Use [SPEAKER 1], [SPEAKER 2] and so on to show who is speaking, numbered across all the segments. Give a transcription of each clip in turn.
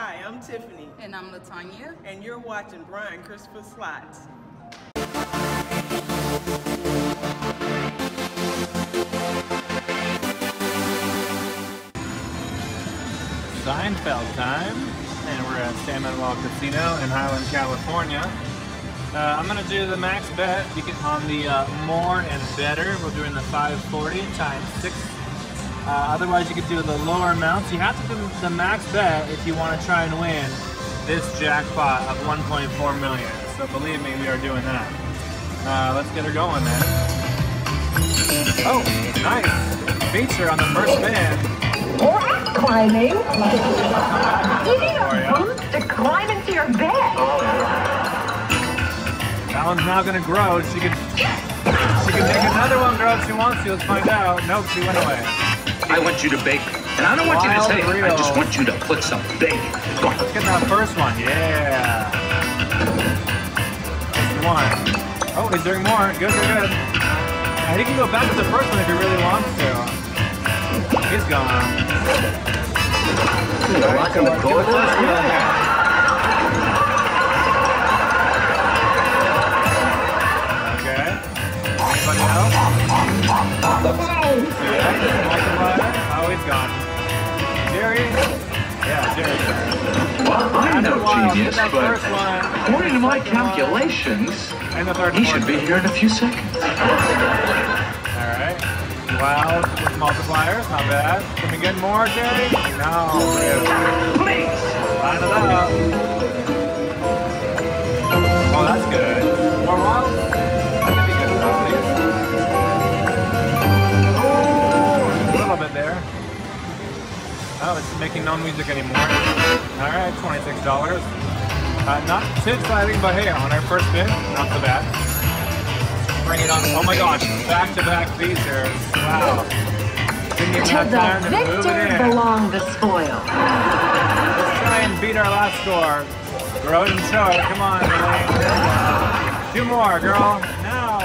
[SPEAKER 1] Hi, I'm Tiffany,
[SPEAKER 2] And I'm Latanya.
[SPEAKER 1] and you're watching Brian Christopher Slots.
[SPEAKER 3] Seinfeld time, and we're at San Manuel Casino in Highland, California. Uh, I'm gonna do the max bet you can, on the uh, more and better. We're doing the 540 times six. Uh, otherwise, you could do the lower amounts. You have to do the max bet if you want to try and win this jackpot of 1.4 million. So believe me, we are doing that. Uh, let's get her going then. Oh, nice feature on the first spin.
[SPEAKER 4] Rock climbing.
[SPEAKER 3] How are
[SPEAKER 4] a boost to climb into your bed.
[SPEAKER 3] That one's now gonna grow. She can she can make another one grow if she wants to. Let's find out. Nope, she went away.
[SPEAKER 5] I want you to bake. And I don't want you to
[SPEAKER 3] Wild
[SPEAKER 5] say it. I just want you to put some bacon. Go on.
[SPEAKER 3] Let's get that first one. Yeah. Just one. Oh, he's doing more. Good, good, good. And he can go back to the first one if he really wants to. He's gone.
[SPEAKER 5] Lock on the
[SPEAKER 3] Give the first
[SPEAKER 5] no
[SPEAKER 3] Wild.
[SPEAKER 5] genius,
[SPEAKER 3] Get that
[SPEAKER 5] but according to my calculations,
[SPEAKER 3] And the third
[SPEAKER 5] he should be here in a few seconds.
[SPEAKER 3] Alright. Wild with multipliers, not bad. Can we get more, Jerry? No.
[SPEAKER 5] Please.
[SPEAKER 3] Line it up. Oh, that's good. More wild? That could be good as please. Oh, a little bit there. Oh, it's making no music anymore. Alright, $26. Uh, not too exciting, but hey, on our first spin, not so bad. Bring it on. Oh my gosh, back-to-back features. Wow. Didn't
[SPEAKER 4] To the
[SPEAKER 3] to move it
[SPEAKER 4] victor belong the spoil.
[SPEAKER 3] Let's try and beat our last score. Grow and show it. Come on, Elaine. Two more, girl. Now.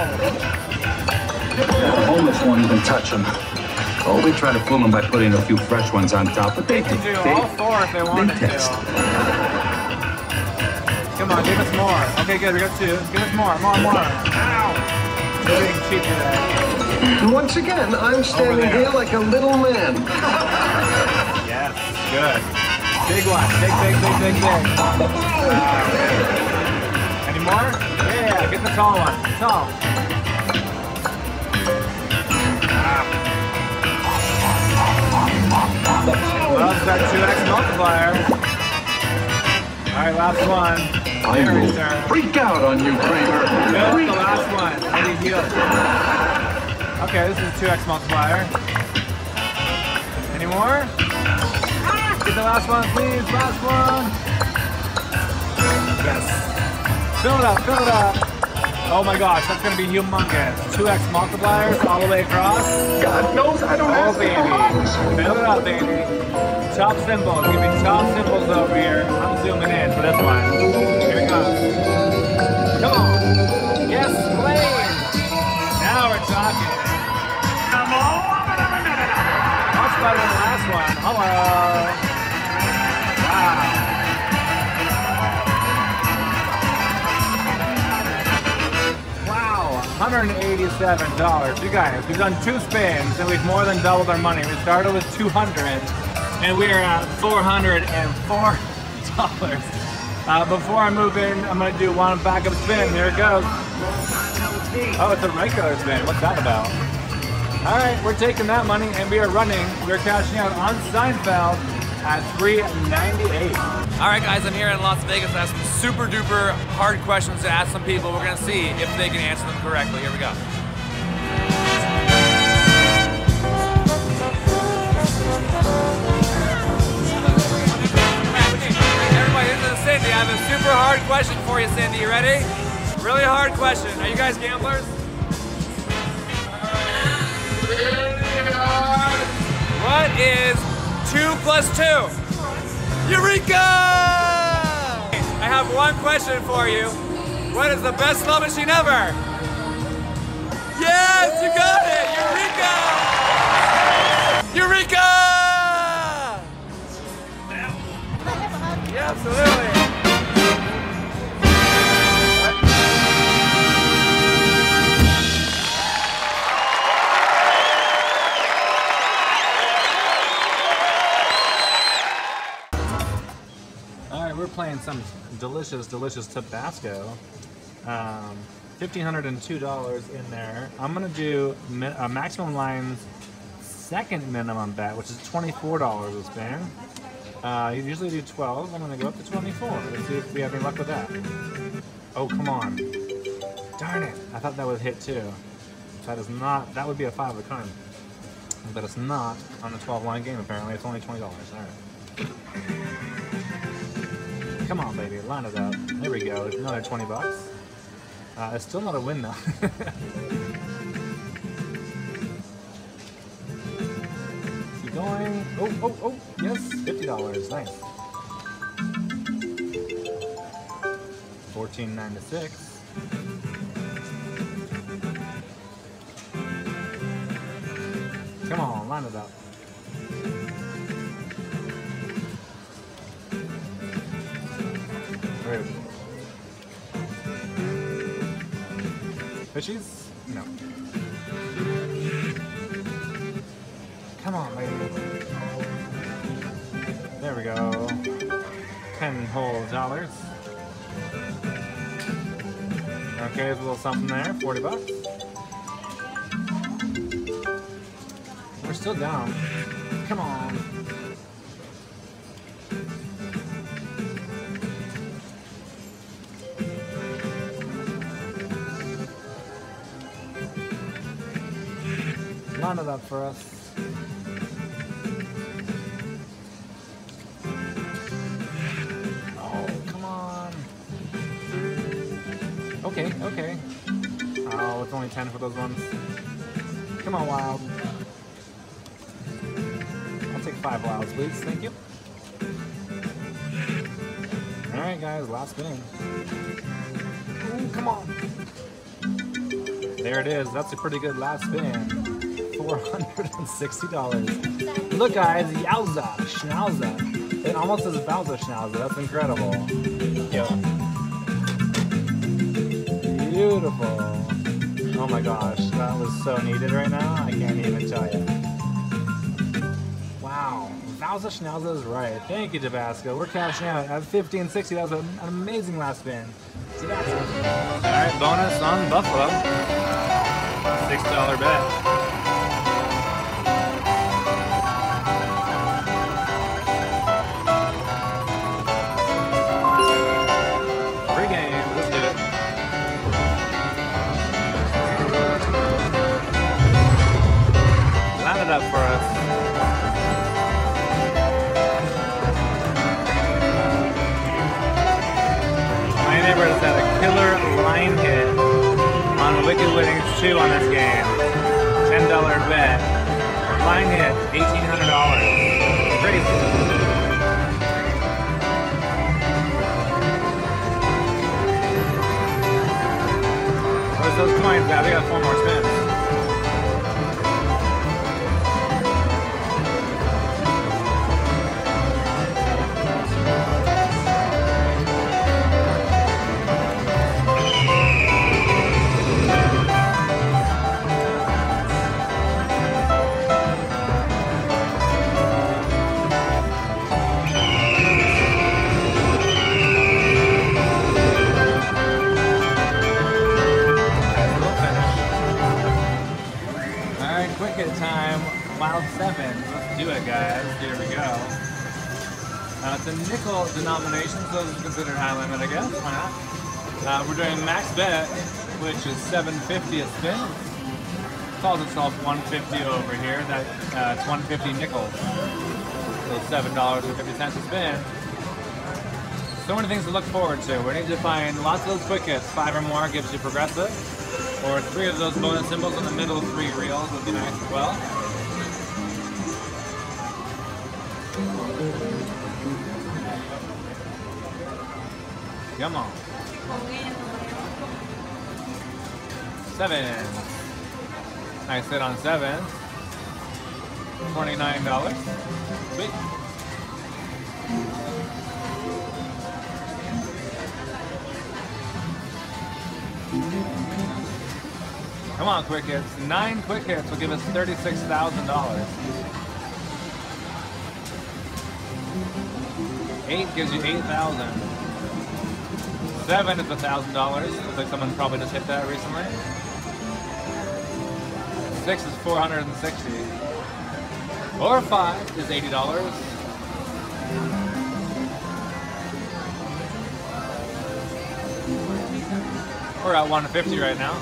[SPEAKER 5] The homeless won't even touch them. Oh, we try to fool them by putting a few fresh ones on top, but they
[SPEAKER 3] They can do
[SPEAKER 5] they,
[SPEAKER 3] all four if they wanted
[SPEAKER 5] they test.
[SPEAKER 3] to. On, give us more. Okay, good. We got two. Give us more, more, more. Ow. We're being cheap today.
[SPEAKER 6] Once again, I'm standing here like a little man.
[SPEAKER 3] Yes, good. Big one. Big, big, big, big, big. Uh, any more? Yeah, get the tall one. Tall. Loves that 2x multiplier. All right, last one.
[SPEAKER 5] I will freak out on you, Kramer.
[SPEAKER 3] The last one. Heals. Okay, this is a 2x multiplier. Any more? Get the last one, please. Last one. Yes. Fill it up, fill it up. Oh my gosh, that's gonna be humongous. 2x multipliers all the way across.
[SPEAKER 5] God knows I don't
[SPEAKER 3] Oh
[SPEAKER 5] ask
[SPEAKER 3] baby. Fill it up, baby. Top symbols. Give me top symbols over here. I'm zooming in for this one. Come on. Yes. Now we're talking. Much better than the last one. Hello. Wow. Wow, $187. You guys, we've done two spins and we've more than doubled our money. We started with 200 and we are at $404. Uh, before I move in, I'm gonna do one backup spin. Here it goes. Oh, it's a regular spin. What's that about? All right, we're taking that money and we are running. We're cashing out on Seinfeld at 398.
[SPEAKER 7] All right, guys, I'm here in Las Vegas. I have some super duper hard questions to ask some people. We're gonna see if they can answer them correctly. Here we go. Cindy. I have a super hard question for you, Cindy. You ready? Really hard question. Are you guys gamblers? What is two plus two? Eureka! I have one question for you. What is the best slot machine ever? Yes, you got it! Eureka! Eureka! Yeah, absolutely.
[SPEAKER 3] We're playing some delicious, delicious Tabasco. Um, $1,502 in there. I'm gonna do mi- a maximum lines second minimum bet, which is $24 a spin. Uh, you usually do 12. I'm gonna go up to 24. Let's see if we have any luck with that. Oh, come on. Darn it. I thought that would hit too. That is not, that would be a five of a kind. But it's not on the 12 line game apparently. It's only $20. All right. Come on, baby, line it up. There we go. Another 20 bucks. Uh, it's still not a win though. Keep going. Oh, oh, oh, yes, $50. Nice. 14.96. Come on, line it up. Rude. Fishies? No. Come on, lady. There we go. Ten whole dollars. Okay, there's a little something there. 40 bucks. We're still down. Come on. It up for us. Oh, come on. Okay, okay. Oh, it's only 10 for those ones. Come on, Wild. I'll take five wilds, please. Thank you. Alright, guys, last spin. Ooh, come on. There it is. That's a pretty good last spin. $460. Look, guys, yowza, schnauza. It almost says Bowser schnauza. That's incredible. Yo. Beautiful. Oh my gosh, that was so needed right now. I can't even tell you. Wow. Bowser schnauza is right. Thank you, Tabasco. We're cashing out at 1560. That was an amazing last spin. Tabasco. All right, bonus on Buffalo. Six dollar bet. Limit, I guess. Why not? Uh, we're doing max bet, which is 750 a spin. Calls itself 150 over here. That uh, it's 150 nickels. So seven dollars and fifty cents a spin. So many things to look forward to. We need to find lots of those quick hits. Five or more gives you progressive. Or three of those bonus symbols in the middle three reels would be nice as well. Come on. Seven. I sit on seven. $29. Sweet. Come on, quick hits. Nine quick hits will give us $36,000. Eight gives you 8000 Seven is $1,000, looks like someone probably just hit that recently. 6 is 460 Or 5 is $80. We're at 150 right now.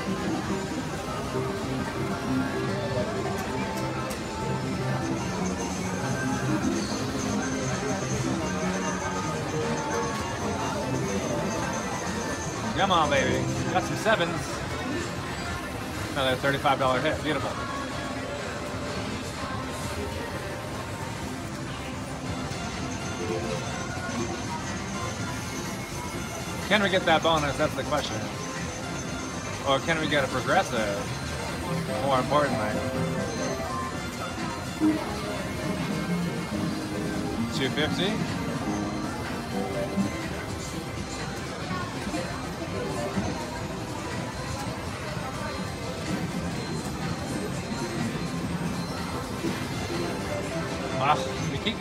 [SPEAKER 3] Come on, baby. Got some sevens. Another $35 hit. Beautiful. Can we get that bonus? That's the question. Or can we get a progressive? More importantly. 250.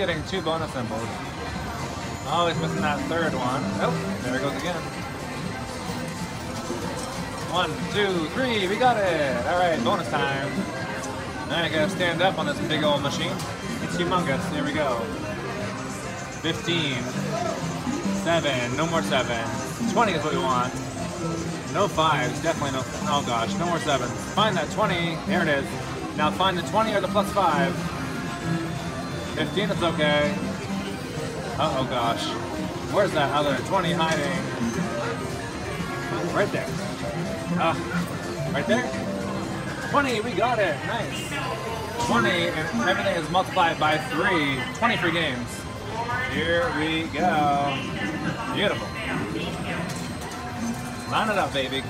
[SPEAKER 3] Getting two bonus symbols. Oh, Always missing that third one. Oh, there it goes again. One, two, three, we got it! Alright, bonus time. Now I gotta stand up on this big old machine. It's humongous. Here we go. 15. 7. No more 7. 20 is what we want. No 5s. Definitely no. Oh gosh, no more 7. Find that 20. There it is. Now find the 20 or the plus 5. 15 is okay. Uh oh gosh. Where's that other 20 hiding? Right there. Ah, right there. 20, we got it. Nice. 20, and everything is multiplied by 3. 20 free games. Here we go. Beautiful. Line it up, baby.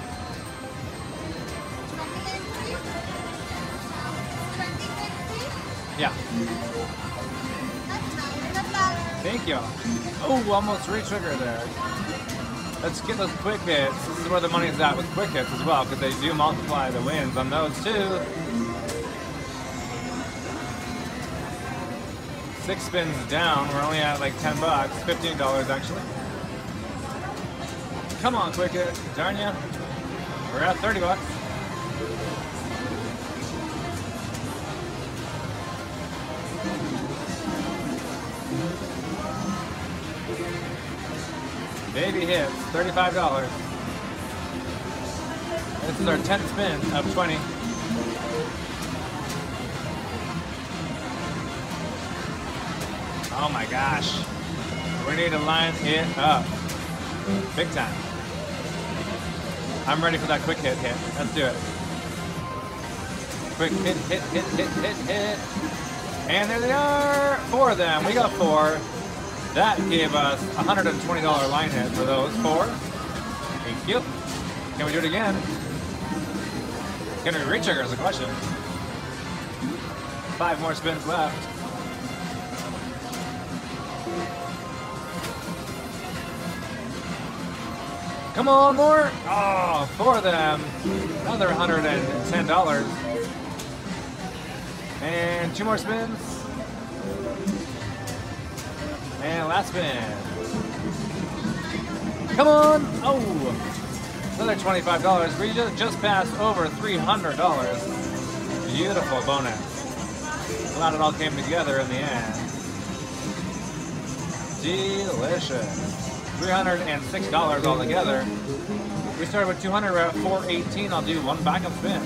[SPEAKER 3] Yeah. Thank you. Oh, almost re-trigger there. Let's get those quick hits. This is where the money's at with quick hits as well, because they do multiply the wins on those too. Six spins down. We're only at like 10 bucks, $15 actually. Come on, quick hit. Darn ya. We're at 30 bucks. Baby hits, $35. This is our 10th spin of 20. Oh my gosh. We need to line it up. Big time. I'm ready for that quick hit hit. Let's do it. Quick hit, hit, hit, hit, hit, hit. And there they are. Four of them. We got four. That gave us a $120 line hit for those four. Thank you. Can we do it again? Can we re-trigger is the question. Five more spins left. Come on, more! Oh, four of them. Another $110. And two more spins. And last spin. Come on! Oh! Another $25. We just, just passed over $300. Beautiful bonus. Glad it all came together in the end. Delicious. $306 altogether. We started with 200, we're at 418. I'll do one backup spin.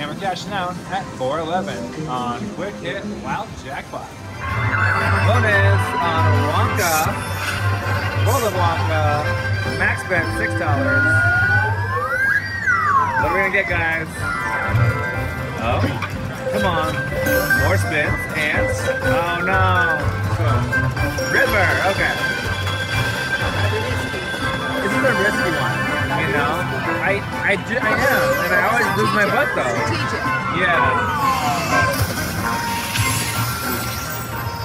[SPEAKER 3] We're cashing out at 411 on Quick Hit Wild Jackpot. Bonus on um, Wonka. World of Wonka. Max bet $6. What are we gonna get, guys? Oh, come on. More spins and, oh no. River, okay. This is a risky one, you know? I, I, do, I am, and I always lose my butt though. Yeah.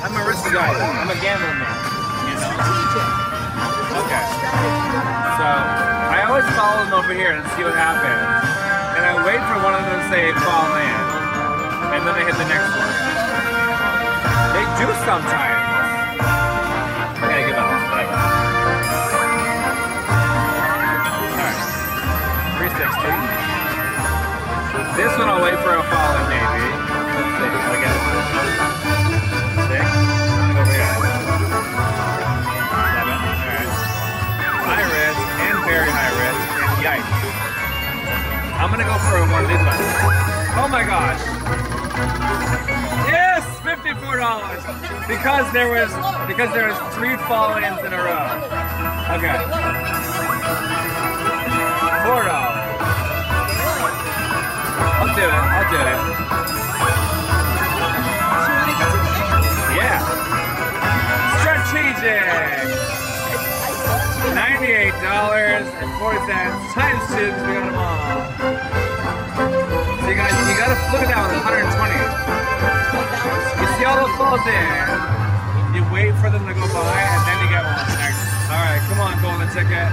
[SPEAKER 3] I'm a risky guy. I'm a gambling man, you know? Okay. So I always follow them over here and see what happens. And I wait for one of them to say fall in. And then I hit the next one. They do sometimes. This one I'll wait for a fall in maybe. Let's see. I guess. Six. Over. Alright. High risk and very high risk. And yikes. I'm gonna go for one of these ones. Oh my gosh. Yes, fifty-four dollars. Because there was because there was three fall-ins in a row. Okay. Four dollars. I'll do it. I'll do it. Yeah. Strategic. Ninety-eight dollars and forty cents times two because we got them all. So you guys, you gotta look at that one. 120. You see all those falls in. You wait for them to go by, and then you get one. All right, come on, golden ticket.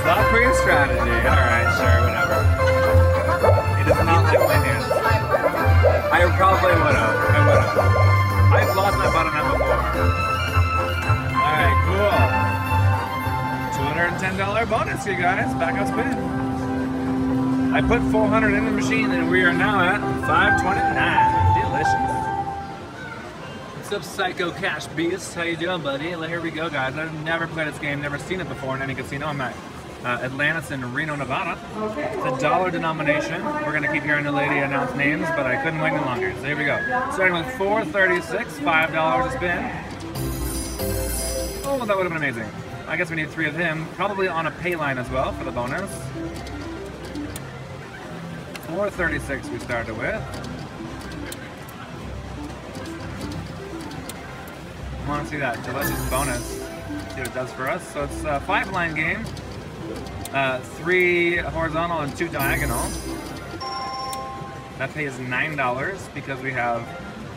[SPEAKER 3] Stop green strategy. All right, sure, whatever. It does not like my hands. I probably would have. I would have. I've lost my butt on that before. All right, cool. $210 bonus, you guys. Back up spin. I put 400 in the machine, and we are now at 529. What's up, Psycho Cash Beast? How you doing, buddy? Well, Here we go, guys. I've never played this game, never seen it before in any casino. I'm at uh, Atlantis in Reno, Nevada. It's a dollar denomination. We're gonna keep hearing the lady announce names, but I couldn't wait any longer. So here we go. Starting with 436, five dollars a spin. Oh, that would have been amazing. I guess we need three of him, probably on a pay line as well for the bonus. 436 we started with. Want to see that delicious bonus. See what it does for us. So it's a five line game. Uh, three horizontal and two diagonal. That pays nine dollars because we have,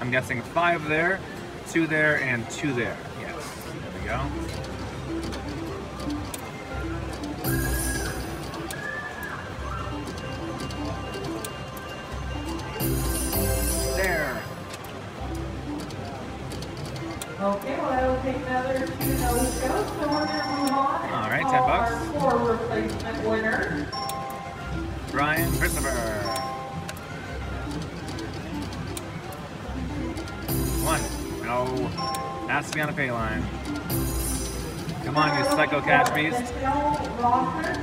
[SPEAKER 3] I'm guessing, five there, two there, and two there. Yes. There we go.
[SPEAKER 2] Okay, well, that will take another two no's go, so we're gonna move on.
[SPEAKER 3] All right, 10 bucks.
[SPEAKER 2] our Four replacement winner.
[SPEAKER 3] Brian Christopher. One. No. Has to be on a pay line. Come on, you psycho cash beast.
[SPEAKER 2] Michelle Rawson,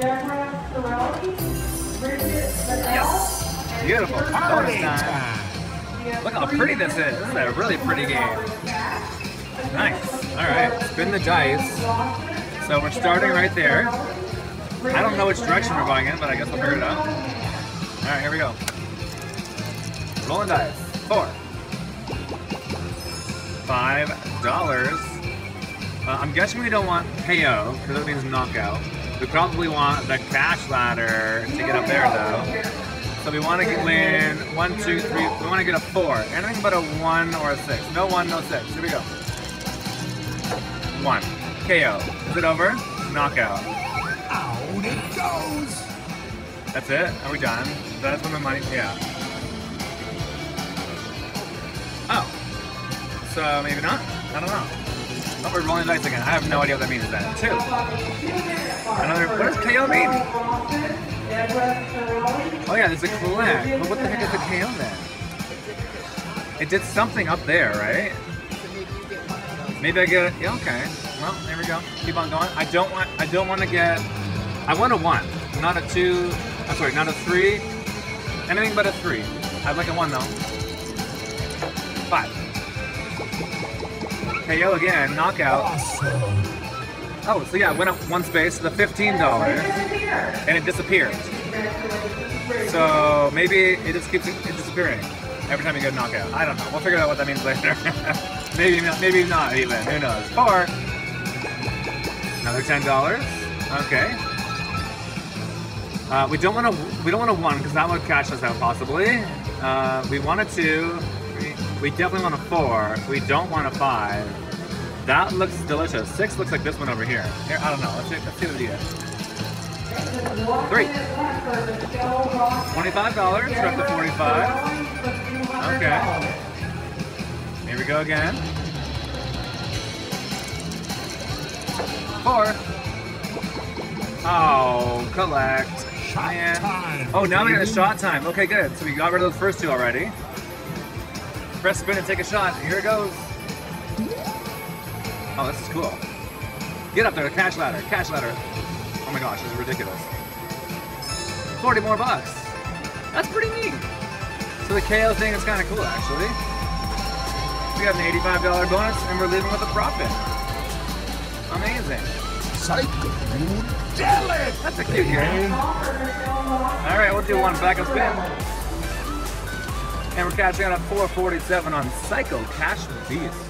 [SPEAKER 2] Deborah Sorelli, Bridget Liddell.
[SPEAKER 3] Beautiful. Look how pretty this is. This is a really pretty game. Nice. All right. Spin the dice. So we're starting right there. I don't know which direction we're going in, but I guess we'll figure it out. All right, here we go. Rolling dice. Four. Five dollars. Uh, I'm guessing we don't want KO because that means knockout. We probably want the cash ladder to get up there though. So we want to get win one, two, three. We want to get a four. Anything but a one or a six. No one, no six. Here we go. One. KO. Is it over? Knockout.
[SPEAKER 8] Out it goes.
[SPEAKER 3] That's it? Are we done? That's when the money. Yeah. Oh. So maybe not? I don't know. Oh, we're rolling dice again. I have no idea what that means then. Two. Another. What does KO mean? Oh yeah, there's a collect. But what the heck is a KO then? It did something up there, right? Maybe I get it. Yeah, okay. Well, there we go. Keep on going. I don't want. I don't want to get. I want a one, not a two. I'm sorry, not a three. Anything but a three. I'd like a one though. Five. KO again. Knockout. Oh, so yeah, it went up one space the fifteen dollars, and it disappeared. So maybe it just keeps it disappearing every time you get a knockout. I don't know. We'll figure out what that means later. maybe not. Maybe not even. Who knows? Or another ten dollars. Okay. Uh, we don't want to. We don't want a one because that would cash us out possibly. Uh, we want a two. We, definitely want a four. We don't want a five. That looks delicious. Six looks like this one over here. Here, I don't know. Let's see, let's see what we get. Three. Twenty-five dollars. We're up to forty-five. Okay. Here we go again. Four. Oh, collect.
[SPEAKER 8] Shot
[SPEAKER 3] Man.
[SPEAKER 8] time.
[SPEAKER 3] Oh, now we got a shot time. Okay, good. So we got rid of those first two already. Press spin and take a shot. Here it goes. Oh, this is cool. Get up there, cash ladder, cash ladder. Oh my gosh, this is ridiculous. 40 more bucks. That's pretty neat. So the KO thing is kind of cool, actually. We got an $85 bonus and we're leaving with a profit. Amazing.
[SPEAKER 8] Psychedelic.
[SPEAKER 3] That's a cute game. All right, we'll do one back up spin. And we're cashing out at 447 on Psycho Cash Beast.